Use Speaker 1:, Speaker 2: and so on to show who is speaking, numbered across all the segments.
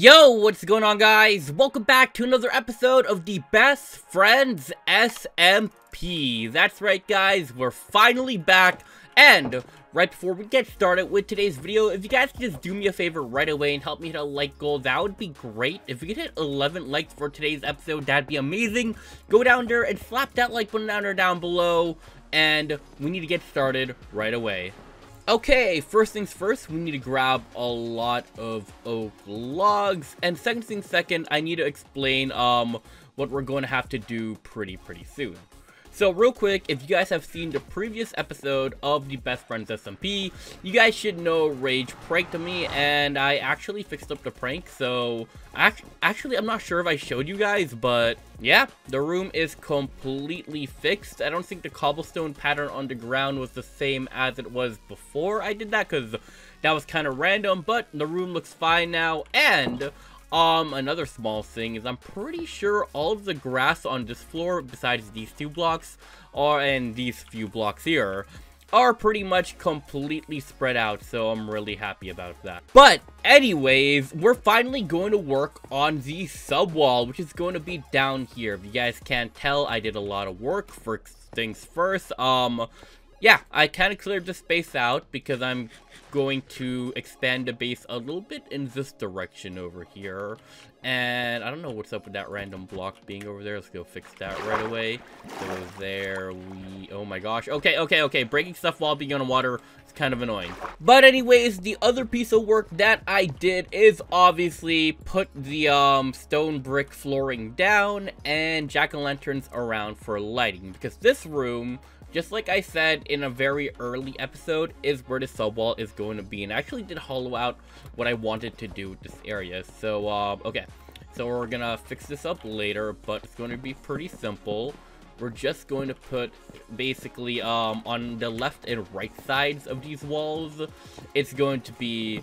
Speaker 1: Yo, what's going on guys? Welcome back to another episode of the Best Friends SMP. That's right guys, we're finally back and right before we get started with today's video, if you guys could just do me a favor right away and help me hit a like goal, that would be great. If we could hit 11 likes for today's episode, that'd be amazing. Go down there and slap that like button down there down below, and we need to get started right away. Okay, first things first, we need to grab a lot of oak logs, and second thing second, I need to explain um what we're going to have to do pretty, pretty soon. So real quick, if you guys have seen the previous episode of the Best Friends SMP, you guys should know Rage pranked me, and I actually fixed up the prank, so actually I'm not sure if I showed you guys, but yeah, the room is completely fixed. I don't think the cobblestone pattern on the ground was the same as it was before I did that, because that was kind of random, but the room looks fine now, and um, another small thing is I'm pretty sure all of the grass on this floor, besides these two blocks, or and these few blocks here, are pretty much completely spread out, so I'm really happy about that. But, anyways, we're finally going to work on the subwall, which is going to be down here. If you guys can't tell, I did a lot of work for things first. Um, yeah, I kind of cleared the space out because I'm going to expand the base a little bit in this direction over here. And I don't know what's up with that random block being over there. Let's go fix that right away. So there we... Oh my gosh. Okay, okay, okay. Breaking stuff while being on water is kind of annoying. But anyways, the other piece of work that I did is obviously put the um, stone brick flooring down and jack-o'-lanterns around for lighting. Because this room just like I said in a very early episode, is where the subwall is going to be. And I actually did hollow out what I wanted to do with this area. So, uh, okay. So we're gonna fix this up later, but it's going to be pretty simple. We're just going to put, basically, um, on the left and right sides of these walls, it's going to be,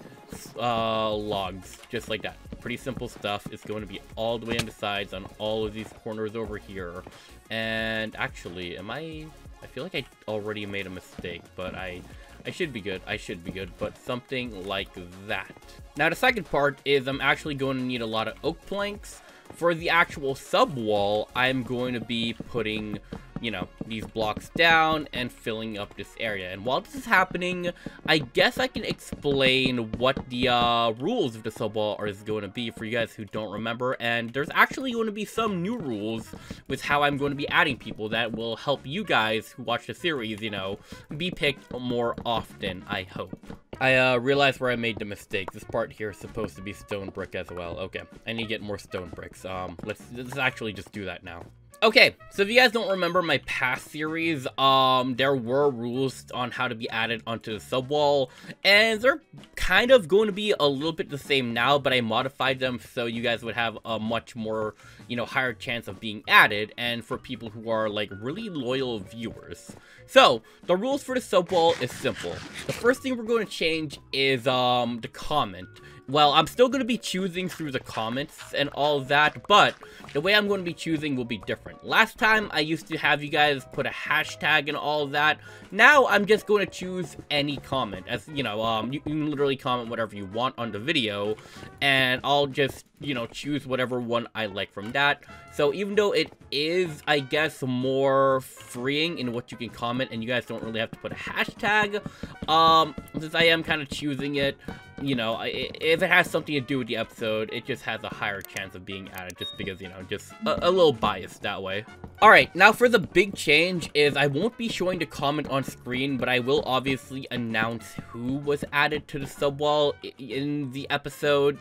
Speaker 1: uh, logs, just like that. Pretty simple stuff. It's going to be all the way on the sides on all of these corners over here. And actually, am I I feel like I already made a mistake, but I I should be good. I should be good, but something like that. Now, the second part is I'm actually going to need a lot of oak planks. For the actual sub wall, I'm going to be putting you know, these blocks down and filling up this area. And while this is happening, I guess I can explain what the uh, rules of the subwall are going to be for you guys who don't remember. And there's actually going to be some new rules with how I'm going to be adding people that will help you guys who watch the series, you know, be picked more often, I hope. I uh, realized where I made the mistake. This part here is supposed to be stone brick as well. Okay, I need to get more stone bricks. Um, let's, let's actually just do that now. Okay, so if you guys don't remember my past series, um, there were rules on how to be added onto the subwall, and they're kind of going to be a little bit the same now, but I modified them so you guys would have a much more, you know, higher chance of being added, and for people who are, like, really loyal viewers. So, the rules for the subwall is simple. The first thing we're going to change is, um, the comment well, I'm still going to be choosing through the comments and all that, but the way I'm going to be choosing will be different. Last time, I used to have you guys put a hashtag and all that. Now, I'm just going to choose any comment. As, you know, um, you can literally comment whatever you want on the video, and I'll just you know, choose whatever one I like from that. So even though it is, I guess, more freeing in what you can comment and you guys don't really have to put a hashtag, um, since I am kind of choosing it, you know, if it has something to do with the episode, it just has a higher chance of being added just because, you know, just a, a little biased that way. Alright, now for the big change is I won't be showing the comment on screen, but I will obviously announce who was added to the subwall in the episode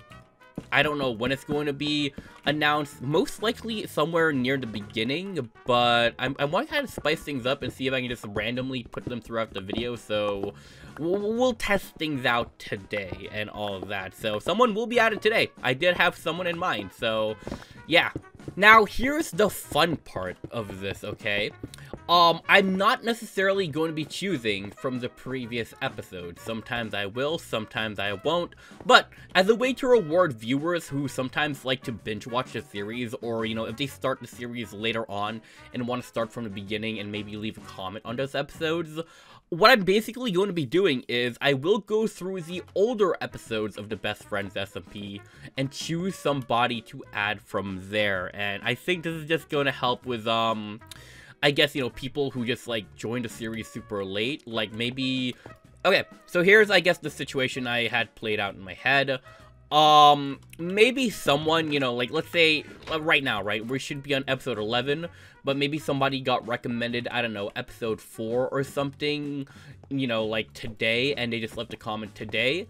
Speaker 1: I don't know when it's going to be announced. Most likely somewhere near the beginning, but I'm, I want to kind of spice things up and see if I can just randomly put them throughout the video. So we'll, we'll test things out today and all of that. So someone will be added today. I did have someone in mind. So yeah. Now here's the fun part of this, okay? um, I'm not necessarily going to be choosing from the previous episodes. Sometimes I will, sometimes I won't, but as a way to reward viewers who sometimes like to binge watch the series, or, you know, if they start the series later on and want to start from the beginning and maybe leave a comment on those episodes, what I'm basically going to be doing is I will go through the older episodes of the Best Friends SMP and choose somebody to add from there. And I think this is just going to help with, um, I guess, you know, people who just, like, joined the series super late. Like, maybe... Okay, so here's, I guess, the situation I had played out in my head. Um, maybe someone, you know, like, let's say, uh, right now, right, we should be on episode 11, but maybe somebody got recommended, I don't know, episode 4 or something, you know, like today, and they just left a comment today.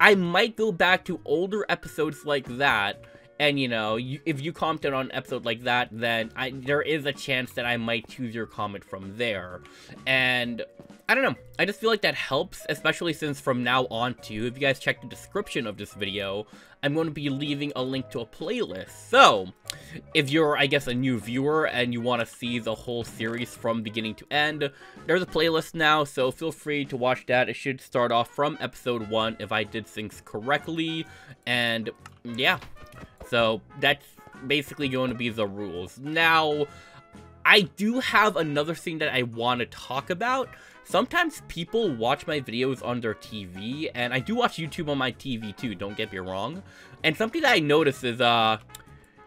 Speaker 1: I might go back to older episodes like that, and you know, you, if you commented on an episode like that, then I, there is a chance that I might choose your comment from there. And I don't know. I just feel like that helps, especially since from now on too, if you guys check the description of this video, I'm going to be leaving a link to a playlist. So, if you're, I guess, a new viewer and you want to see the whole series from beginning to end, there's a playlist now, so feel free to watch that. It should start off from episode 1 if I did things correctly, and yeah. So, that's basically going to be the rules. Now, I do have another thing that I want to talk about. Sometimes people watch my videos on their TV, and I do watch YouTube on my TV too, don't get me wrong. And something that I notice is, uh,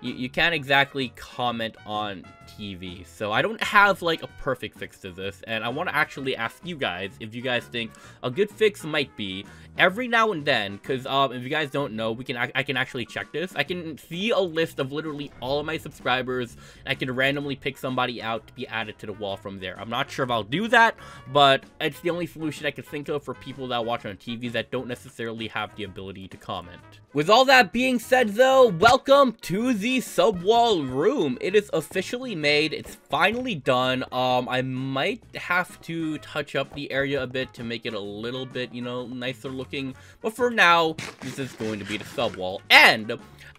Speaker 1: you, you can't exactly comment on TV. So I don't have like a perfect fix to this, and I want to actually ask you guys if you guys think a good fix might be every now and then, because um, if you guys don't know, we can I can actually check this. I can see a list of literally all of my subscribers. I can randomly pick somebody out to be added to the wall from there. I'm not sure if I'll do that, but it's the only solution I can think of for people that watch on TV that don't necessarily have the ability to comment. With all that being said though, welcome to the subwall room. It is officially made. It's finally done. Um, I might have to touch up the area a bit to make it a little bit, you know, nicer looking. But for now, this is going to be the subwall. And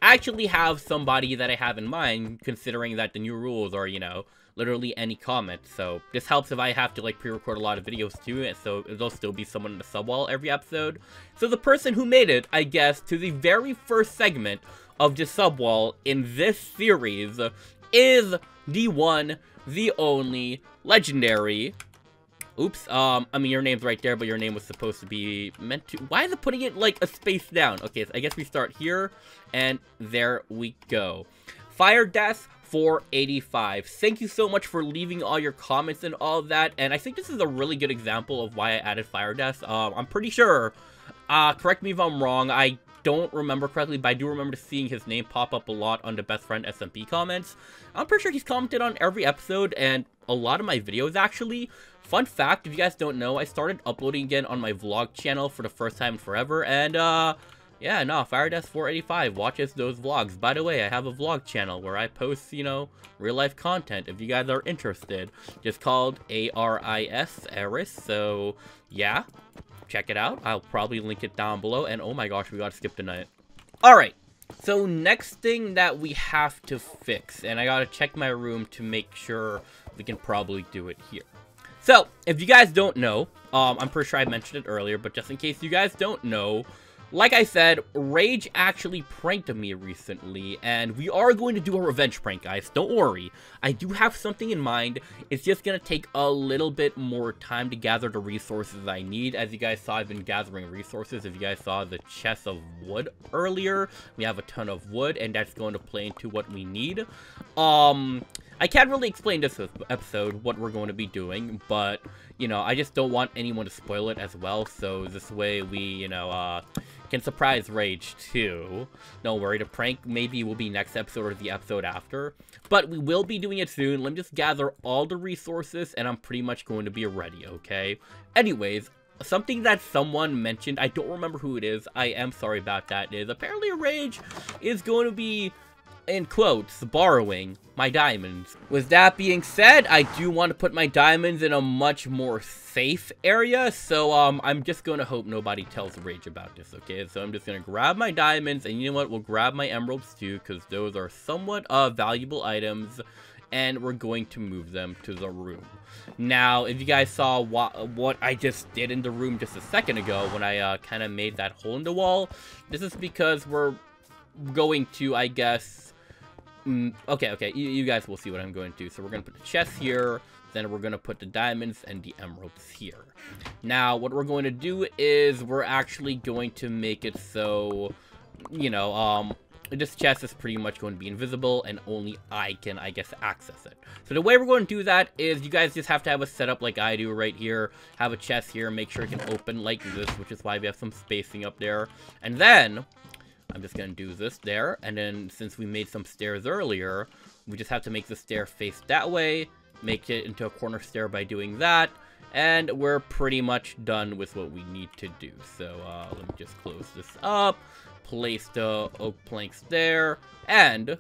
Speaker 1: I actually have somebody that I have in mind, considering that the new rules are, you know, literally any comment. So this helps if I have to like pre-record a lot of videos too, and so there'll still be someone in the subwall every episode. So the person who made it, I guess, to the very first segment of the subwall in this series is the one, the only, legendary Oops, um, I mean, your name's right there, but your name was supposed to be meant to... Why is it putting it, like, a space down? Okay, so I guess we start here, and there we go. Fire Death 485. Thank you so much for leaving all your comments and all of that, and I think this is a really good example of why I added Fire Death. Um, I'm pretty sure, uh, correct me if I'm wrong, I don't remember correctly, but I do remember seeing his name pop up a lot on the Best Friend SMP comments. I'm pretty sure he's commented on every episode and a lot of my videos, actually. Fun fact, if you guys don't know, I started uploading again on my vlog channel for the first time forever, and, uh, yeah, no, FireDeath485 watches those vlogs. By the way, I have a vlog channel where I post, you know, real-life content if you guys are interested. Just called A-R-I-S, Aris, so, yeah, check it out. I'll probably link it down below, and oh my gosh, we gotta skip the night. Alright, so next thing that we have to fix, and I gotta check my room to make sure we can probably do it here. So, if you guys don't know, um, I'm pretty sure I mentioned it earlier, but just in case you guys don't know, like I said, Rage actually pranked me recently, and we are going to do a revenge prank, guys. Don't worry. I do have something in mind. It's just going to take a little bit more time to gather the resources I need. As you guys saw, I've been gathering resources. If you guys saw the chest of wood earlier, we have a ton of wood, and that's going to play into what we need. Um... I can't really explain this episode what we're going to be doing, but, you know, I just don't want anyone to spoil it as well, so this way we, you know, uh, can surprise Rage too. Don't worry, the prank maybe will be next episode or the episode after, but we will be doing it soon. Let me just gather all the resources, and I'm pretty much going to be ready, okay? Anyways, something that someone mentioned, I don't remember who it is, I am sorry about that, is apparently Rage is going to be in quotes, borrowing my diamonds. With that being said, I do want to put my diamonds in a much more safe area, so um, I'm just going to hope nobody tells Rage about this, okay? So I'm just going to grab my diamonds, and you know what? We'll grab my emeralds too, because those are somewhat uh, valuable items. and we're going to move them to the room. Now, if you guys saw what, what I just did in the room just a second ago when I uh, kind of made that hole in the wall, this is because we're going to, I guess... Mm, okay, okay, you, you guys will see what I'm going to do. So we're going to put the chest here, then we're going to put the diamonds and the emeralds here. Now, what we're going to do is we're actually going to make it so, you know, um, this chest is pretty much going to be invisible and only I can, I guess, access it. So the way we're going to do that is you guys just have to have a setup like I do right here, have a chest here, make sure it can open like this, which is why we have some spacing up there. And then, I'm just to do this there, and then since we made some stairs earlier, we just have to make the stair face that way, make it into a corner stair by doing that, and we're pretty much done with what we need to do. So uh, let me just close this up place the oak planks there, and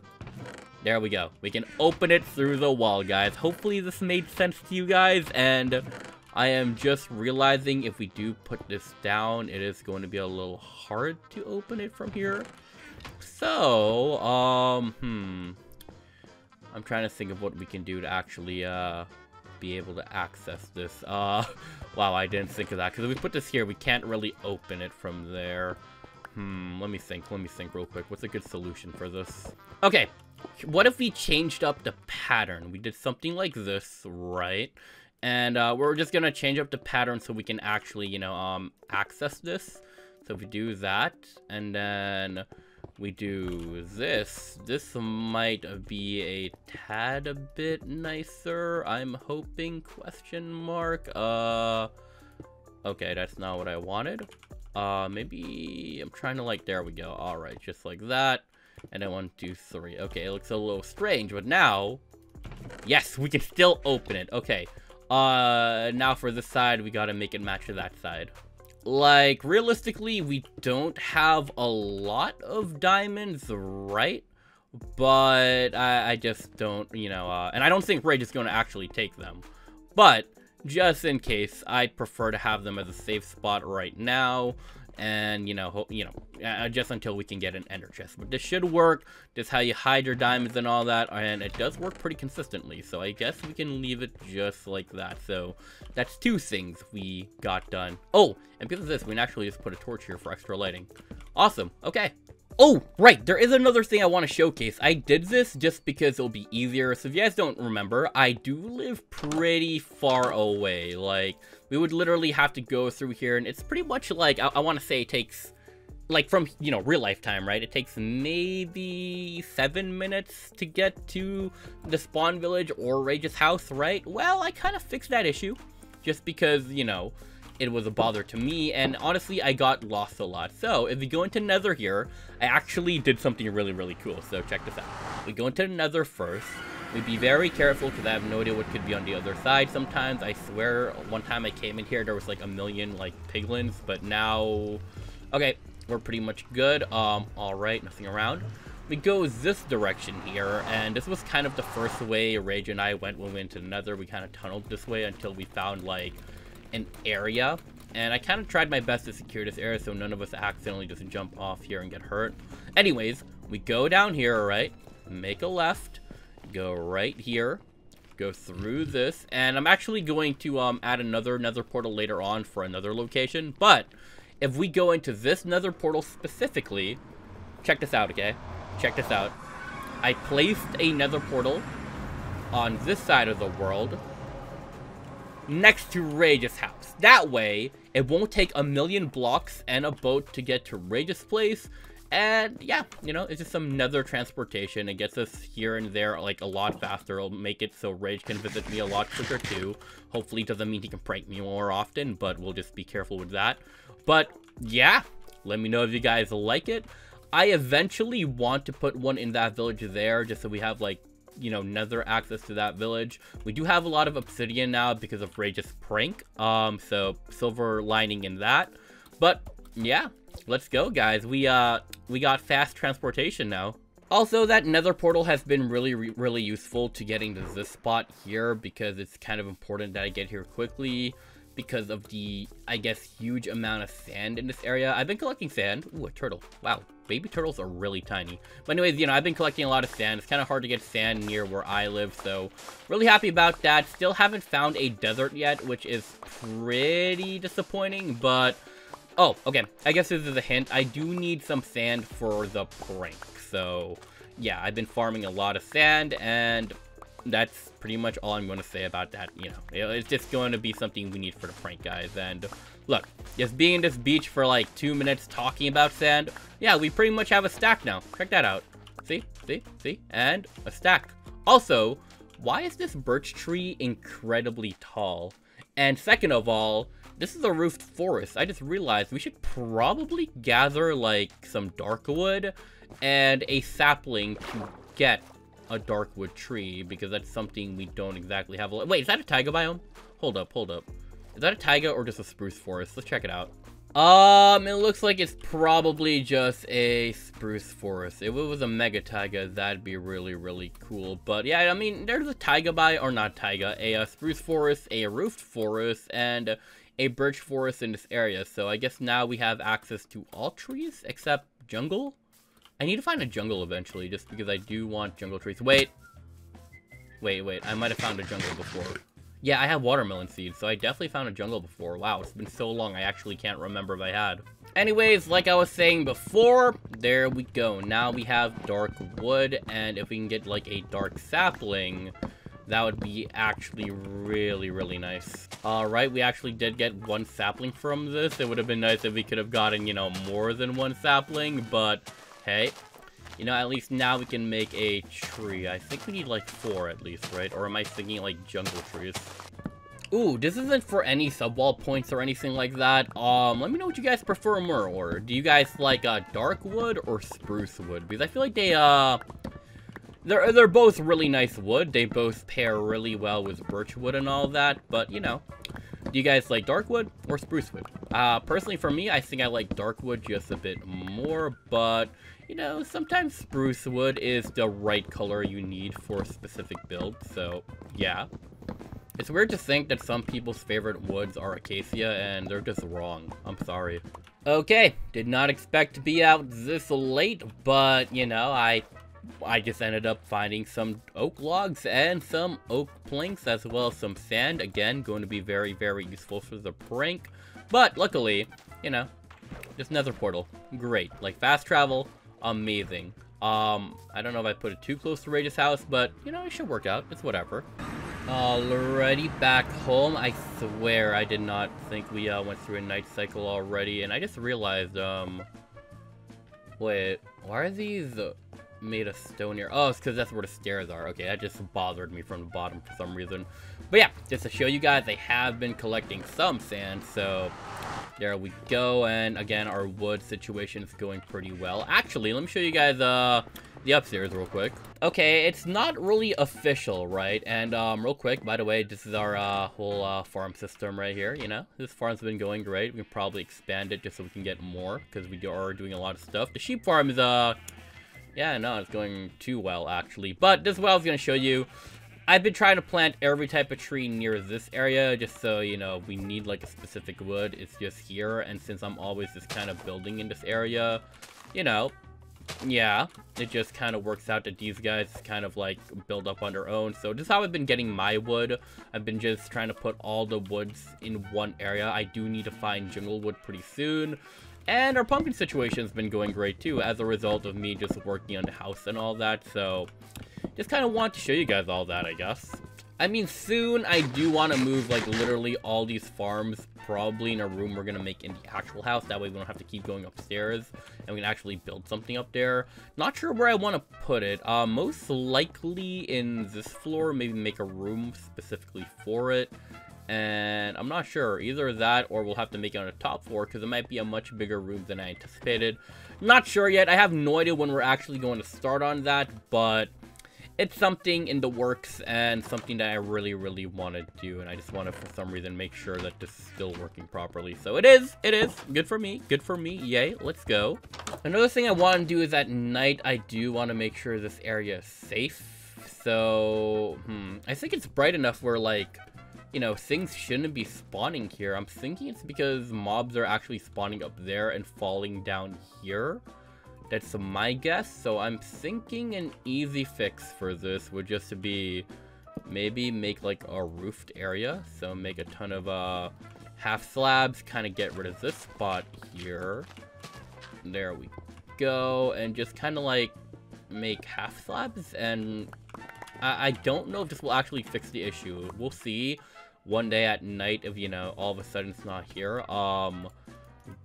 Speaker 1: there we go. We can open it through the wall, guys. Hopefully this made sense to you guys, and I am just realizing if we do put this down, it is going to be a little hard to open it from here. So, um, hmm. I'm trying to think of what we can do to actually, uh, be able to access this. Uh, wow, I didn't think of that. Because if we put this here, we can't really open it from there. Hmm, let me think, let me think real quick. What's a good solution for this? Okay, what if we changed up the pattern? We did something like this, right? And uh, we're just gonna change up the pattern so we can actually, you know, um, access this. So if we do that, and then we do this, this might be a tad a bit nicer. I'm hoping, question mark. Uh, okay, that's not what I wanted. Uh, maybe I'm trying to like, there we go. All right, just like that. And then one, two, three. Okay, it looks a little strange, but now, yes, we can still open it. Okay. Uh, now for this side, we gotta make it match to that side. Like, realistically, we don't have a lot of diamonds, right? But I, I just don't, you know, uh, and I don't think Rage is going to actually take them. But just in case. I'd prefer to have them as a safe spot right now. And, you know, you know, uh, just until we can get an ender chest. But this should work. This is how you hide your diamonds and all that. And it does work pretty consistently. So I guess we can leave it just like that. So that's two things we got done. Oh, and because of this, we can actually just put a torch here for extra lighting. Awesome. Okay. Oh, right, there is another thing I want to showcase. I did this just because it'll be easier. So if you guys don't remember, I do live pretty far away. Like, we would literally have to go through here, and it's pretty much like, I, I want to say it takes, like, from, you know, real life time, right? It takes maybe seven minutes to get to the spawn village or Rage's house, right? Well, I kind of fixed that issue just because, you know, it was a bother to me, and honestly, I got lost a lot. So, if we go into Nether here, I actually did something really, really cool, so check this out. We go into Nether first, we be very careful, because I have no idea what could be on the other side sometimes. I swear, one time I came in here, there was like a million, like, piglins, but now... Okay, we're pretty much good. Um, alright, nothing around. We go this direction here, and this was kind of the first way Rage and I went when we went to the Nether. We kind of tunneled this way until we found, like, an area. And I kind of tried my best to secure this area so none of us accidentally just jump off here and get hurt. Anyways, we go down here, right? Make a left. Go right here. Go through this. And I'm actually going to um, add another nether portal later on for another location. But if we go into this nether portal specifically, check this out, okay? Check this out. I placed a nether portal on this side of the world next to Rage's house. That way, it won't take a million blocks and a boat to get to Rage's place. And yeah, you know, it's just some nether transportation. It gets us here and there like a lot faster. It'll make it so Rage can visit me a lot quicker too. Hopefully it doesn't mean he can prank me more often, but we'll just be careful with that. But yeah, let me know if you guys like it. I eventually want to put one in that village there just so we have like you know, nether access to that village. We do have a lot of obsidian now because of Rage's prank. Um, so silver lining in that. But yeah, let's go guys. We uh we got fast transportation now. Also, that nether portal has been really, really useful to getting to this spot here because it's kind of important that I get here quickly. Because of the, I guess, huge amount of sand in this area. I've been collecting sand. Ooh, a turtle. Wow, baby turtles are really tiny. But anyways, you know, I've been collecting a lot of sand. It's kind of hard to get sand near where I live, so really happy about that. Still haven't found a desert yet, which is pretty disappointing, but... Oh, okay. I guess this is a hint. I do need some sand for the prank, so... Yeah, I've been farming a lot of sand, and that's pretty much all I'm going to say about that. You know, it's just going to be something we need for the prank, guys. And look, just being in this beach for like two minutes talking about sand, yeah, we pretty much have a stack now. Check that out. See, see, see, and a stack. Also, why is this birch tree incredibly tall? And second of all, this is a roofed forest. I just realized we should probably gather like some dark wood and a sapling to get a dark wood tree because that's something we don't exactly have. Wait, is that a taiga biome? Hold up, hold up. Is that a taiga or just a spruce forest? Let's check it out. Um, it looks like it's probably just a spruce forest. If it was a mega taiga, that'd be really, really cool. But yeah, I mean, there's a taiga by, or not taiga, a, a spruce forest, a roofed forest, and a birch forest in this area. So I guess now we have access to all trees except jungle. I need to find a jungle eventually, just because I do want jungle trees. Wait. Wait, wait. I might have found a jungle before. Yeah, I have watermelon seeds, so I definitely found a jungle before. Wow, it's been so long, I actually can't remember if I had. Anyways, like I was saying before, there we go. Now we have dark wood, and if we can get, like, a dark sapling, that would be actually really, really nice. Alright, we actually did get one sapling from this. It would have been nice if we could have gotten, you know, more than one sapling, but hey, you know, at least now we can make a tree. I think we need like four at least, right? Or am I thinking like jungle trees? Ooh, this isn't for any subwall points or anything like that. Um, let me know what you guys prefer more, or do you guys like uh, dark wood or spruce wood? Because I feel like they, uh, they're, they're both really nice wood. They both pair really well with birch wood and all that, but, you know, do you guys like dark wood or spruce wood? Uh, personally, for me, I think I like dark wood just a bit more, but you know, sometimes spruce wood is the right color you need for a specific build, so yeah. It's weird to think that some people's favorite woods are acacia, and they're just wrong. I'm sorry. Okay, did not expect to be out this late, but, you know, I I just ended up finding some oak logs and some oak planks, as well as some sand. Again, going to be very, very useful for the prank. But, luckily, you know, just nether portal. Great. Like, fast travel, amazing. Um, I don't know if I put it too close to Rage's house, but, you know, it should work out. It's whatever. Already back home. I swear I did not think we uh, went through a night cycle already, and I just realized, um... Wait, why are these made of stone here? Oh, it's because that's where the stairs are. Okay, that just bothered me from the bottom for some reason. But yeah, just to show you guys, they have been collecting some sand, so there we go. And again, our wood situation is going pretty well. Actually, let me show you guys uh, the upstairs real quick. Okay, it's not really official, right? And um, real quick, by the way, this is our uh, whole uh, farm system right here, you know? This farm's been going great. We can probably expand it just so we can get more, because we are doing a lot of stuff. The sheep farm is, uh, yeah, no, it's going too well, actually. But this is what I was going to show you. I've been trying to plant every type of tree near this area, just so, you know, we need, like, a specific wood. It's just here, and since I'm always just kind of building in this area, you know, yeah, it just kind of works out that these guys kind of, like, build up on their own. So this is how I've been getting my wood. I've been just trying to put all the woods in one area. I do need to find jungle wood pretty soon. And our pumpkin situation's been going great, too, as a result of me just working on the house and all that, so just kind of want to show you guys all that, I guess. I mean, soon I do want to move, like, literally all these farms probably in a room we're going to make in the actual house. That way we don't have to keep going upstairs and we can actually build something up there. Not sure where I want to put it. Uh, most likely in this floor, maybe make a room specifically for it. And I'm not sure. Either that or we'll have to make it on the top floor because it might be a much bigger room than I anticipated. Not sure yet. I have no idea when we're actually going to start on that, but it's something in the works and something that I really, really want to do. And I just want to, for some reason, make sure that this is still working properly. So it is. It is. Good for me. Good for me. Yay. Let's go. Another thing I want to do is at night, I do want to make sure this area is safe. So, hmm. I think it's bright enough where, like, you know, things shouldn't be spawning here. I'm thinking it's because mobs are actually spawning up there and falling down here. That's my guess. So I'm thinking an easy fix for this would just be maybe make like a roofed area. So make a ton of uh, half slabs, kind of get rid of this spot here. There we go. And just kind of like make half slabs and I, I don't know if this will actually fix the issue. We'll see one day at night if, you know, all of a sudden it's not here. Um,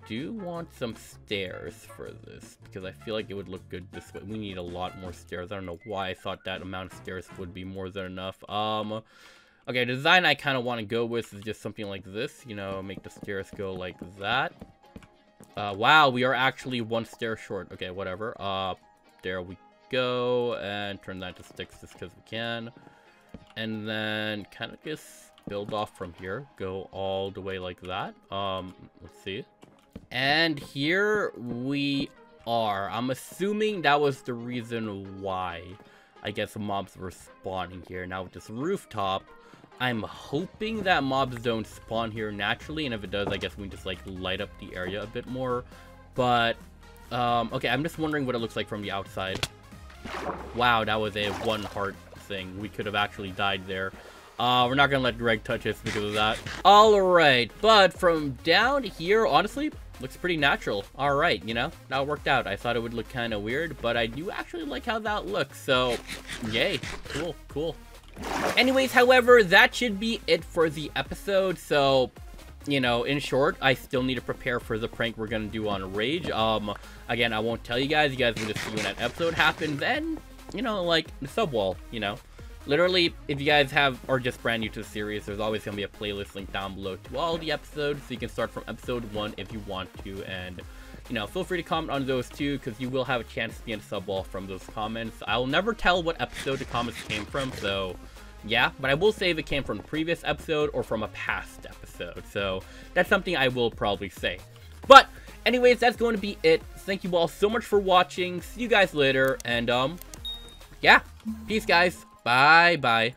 Speaker 1: do want some stairs for this because I feel like it would look good this way. We need a lot more stairs. I don't know why I thought that amount of stairs would be more than enough. Um, okay, design I kind of want to go with is just something like this. You know, make the stairs go like that. Uh, wow, we are actually one stair short. Okay, whatever. Uh, there we go. And turn that to sticks just because we can. And then kind of just build off from here. Go all the way like that. Um, let's see. And here we are. I'm assuming that was the reason why I guess mobs were spawning here. Now with this rooftop, I'm hoping that mobs don't spawn here naturally, and if it does, I guess we just like light up the area a bit more. But, um, okay, I'm just wondering what it looks like from the outside. Wow, that was a one heart thing. We could have actually died there. Uh, we're not gonna let Greg touch us because of that. Alright, but from down here, honestly, looks pretty natural. Alright, you know, that worked out. I thought it would look kind of weird, but I do actually like how that looks, so yay. Cool, cool. Anyways, however, that should be it for the episode, so you know, in short, I still need to prepare for the prank we're gonna do on Rage. Um, again, I won't tell you guys. You guys will just see when that episode happens. Then, you know, like, the sub wall, you know. Literally, if you guys have are just brand new to the series, there's always going to be a playlist link down below to all the episodes, so you can start from episode 1 if you want to, and, you know, feel free to comment on those too, because you will have a chance to be in sub wall from those comments. I will never tell what episode the comments came from, so, yeah, but I will say if it came from the previous episode or from a past episode, so that's something I will probably say. But, anyways, that's going to be it. Thank you all so much for watching, see you guys later, and, um, yeah, peace guys. Bye bye.